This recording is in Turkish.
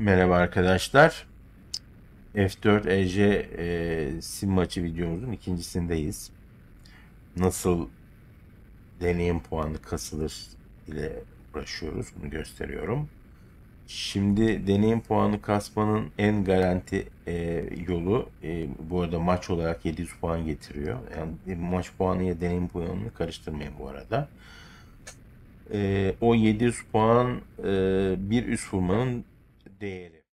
Merhaba arkadaşlar. F4 EJ e, sim maçı videomuzun ikincisindeyiz. Nasıl deneyim puanı kasılır ile uğraşıyoruz. Bunu gösteriyorum. Şimdi deneyim puanı kasmanın en garanti e, yolu e, bu arada maç olarak 700 puan getiriyor. Yani maç puanı ile deneyim puanını karıştırmayın bu arada. E, o 700 puan e, bir üst vurmanın did